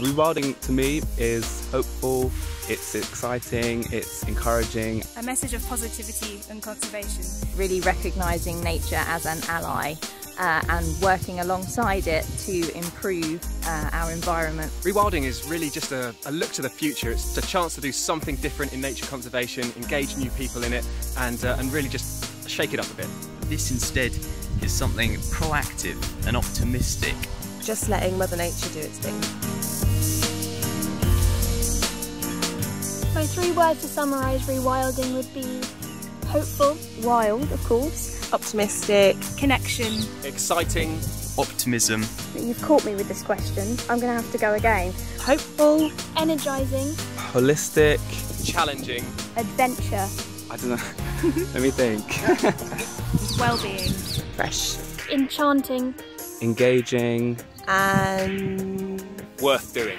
Rewilding to me is hopeful, it's exciting, it's encouraging. A message of positivity and conservation. Really recognising nature as an ally uh, and working alongside it to improve uh, our environment. Rewilding is really just a, a, look to the future. It's a chance to do something different in nature conservation, engage new people in it, and, uh, and really just shake it up a bit. This instead is something proactive and optimistic. Just letting Mother Nature do its thing. My three words to summarise rewilding would be hopeful, wild, of course, optimistic, connection, exciting, optimism. You've caught me with this question. I'm going to have to go again. Hopeful, energising, holistic, challenging, adventure. I don't know. Let me think. well-being, fresh, enchanting, engaging, and worth doing.